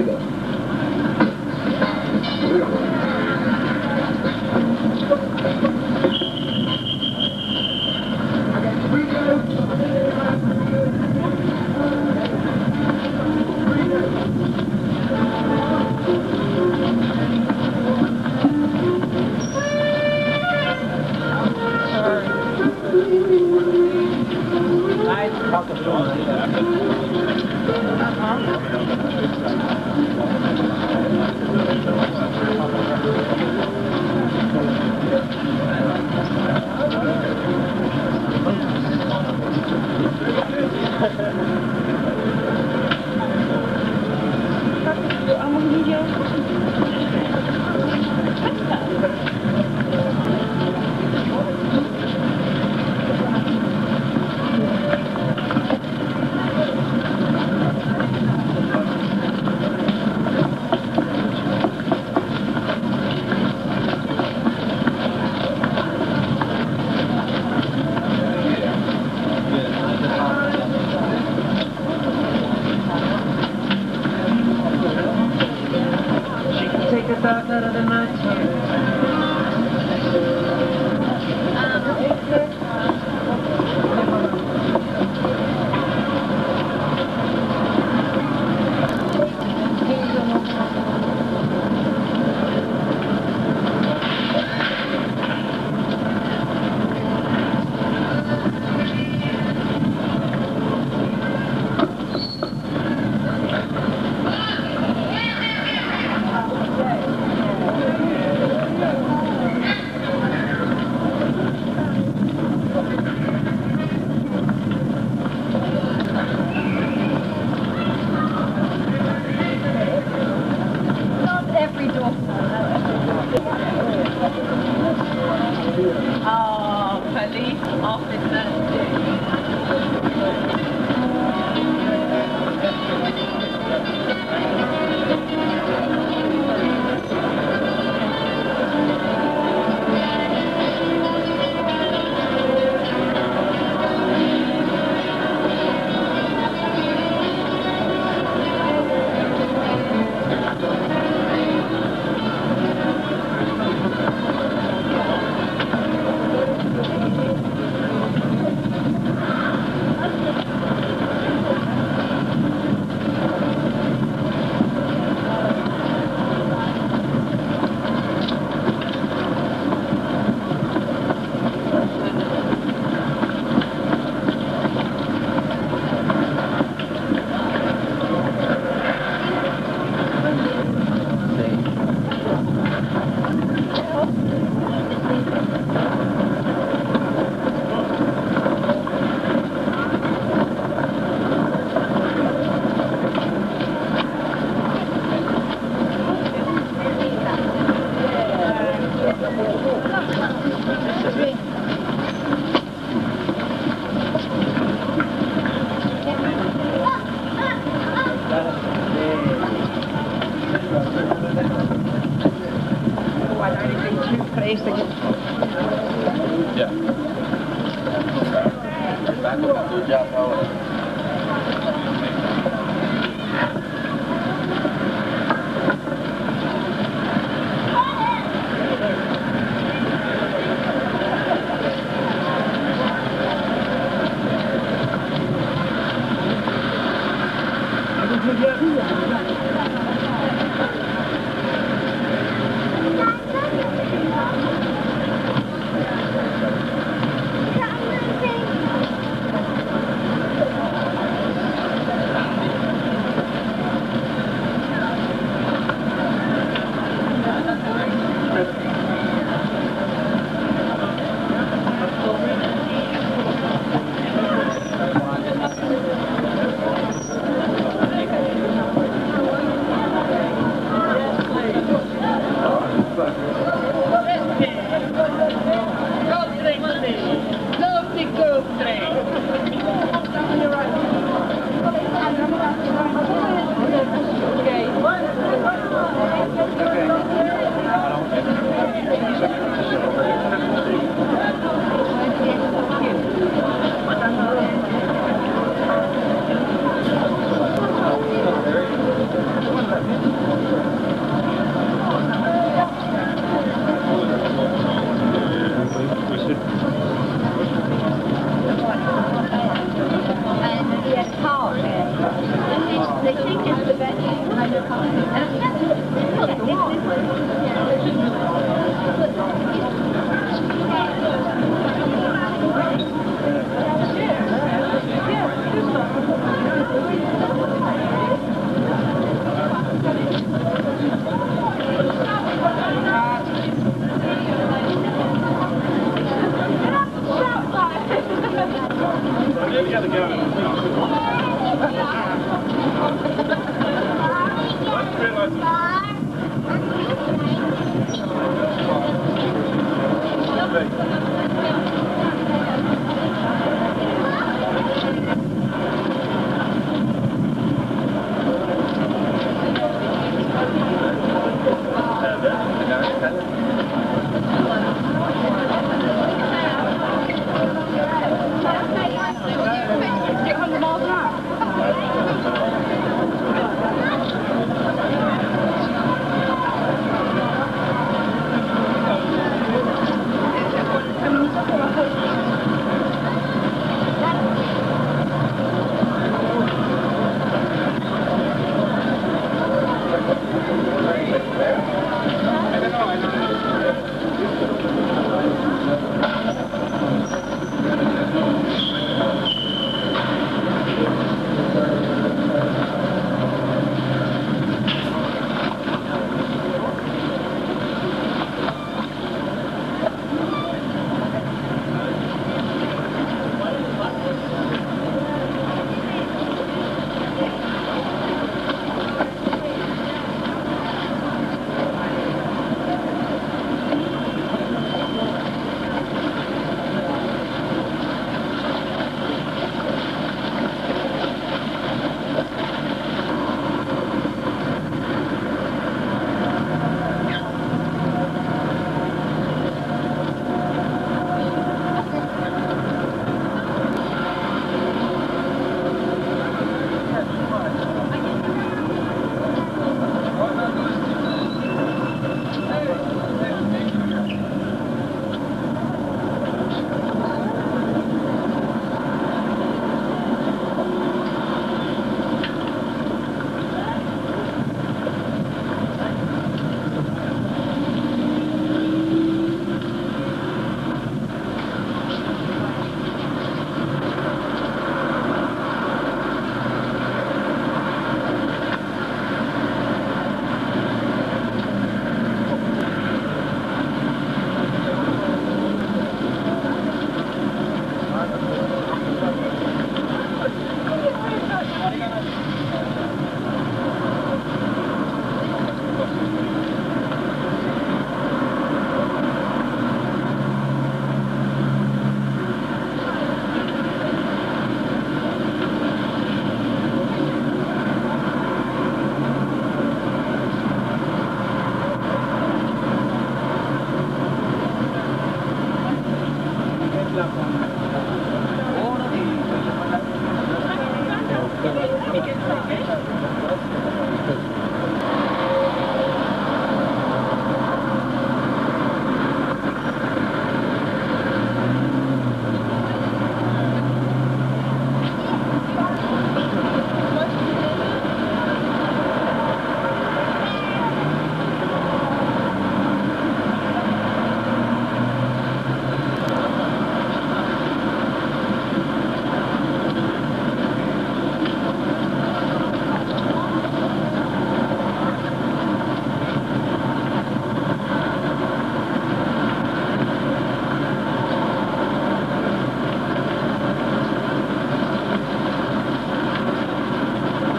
这个。Wait a. up on.